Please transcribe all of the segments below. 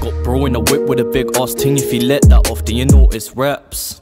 Got bro in the whip with a big ass ting. If he let that off, then you know it's raps.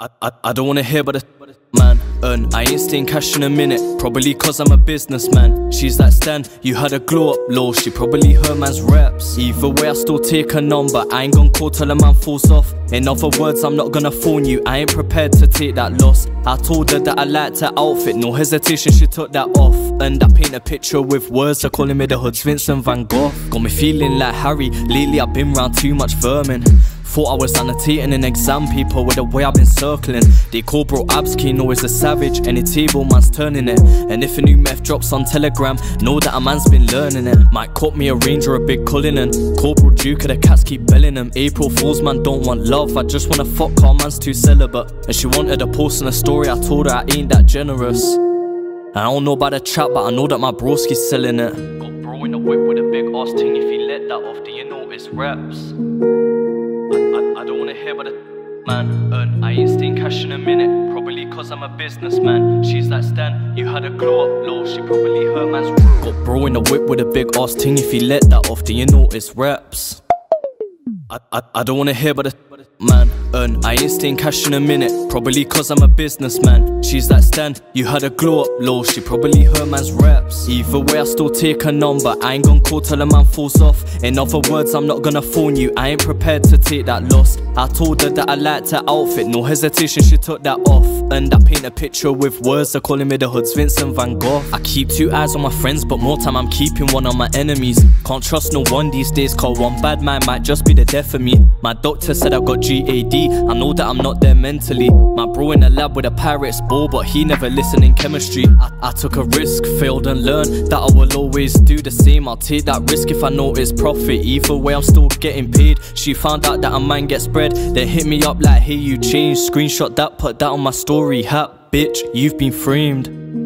I, I, I don't wanna hear about the man earn. I ain't staying cash in a minute, probably cause I'm a businessman. She's like Stan, you had a glow up low, she probably her man's reps. Either way, I still take her number. I ain't gonna call till a man falls off. In other words, I'm not gonna phone you. I ain't prepared to take that loss. I told her that I liked her outfit, no hesitation, she took that off. And I paint a picture with words, they're calling me the hood's Vincent van Gogh. Got me feeling like Harry, lately I've been round too much vermin. Thought I was annotating an exam paper with the way I've been circling. They call bro Abskin always a savage, any table man's turning it. And if a new meth drops on Telegram, know that a man's been learning it. Might caught me a ranger, a big Cullinan. Corporal Duke of the cats keep belling them. April Fools man don't want love, I just wanna fuck car man's too celibate. And she wanted a post and a story, I told her I ain't that generous. I don't know about the trap, but I know that my broski's selling it. Got bro in the whip with a big ass ting. If he let that off, do you know it's raps. Hear about the man. I ain't staying cash in a minute, probably cause I'm a businessman. She's like Stan, you had a glow up low, she probably her man's Got bro in the whip with a big ass ting. If he let that off, then you know it's raps. I, I, I don't wanna hear about the man earn. I ain't staying cash in a minute, probably cause I'm a businessman. She's like Stan, you had a glow up low, she probably her man's reps. Either way, I still take her number. I ain't gonna call till a man falls off. In other words, I'm not gonna phone you. I ain't prepared to take that loss. I told her that I liked her outfit, no hesitation, she took that off. And I paint a picture with words, they're calling me the hood's Vincent van Gogh. I keep two eyes on my friends, but more time I'm keeping one on my enemies. Can't trust no one these days, cause one bad man might just be the death of me. My doctor said I got GAD, I know that I'm not there mentally. My bro in the lab with a pirate's ball, but he never listened in chemistry. I, I took a risk, failed and learned that I will always do the same. I'll take that risk if I know it's profit. Either way, I'm still getting paid. She found out that a man gets spread, then hit me up like, hey, you changed. Screenshot that, put that on my story. Hat, bitch, you've been framed.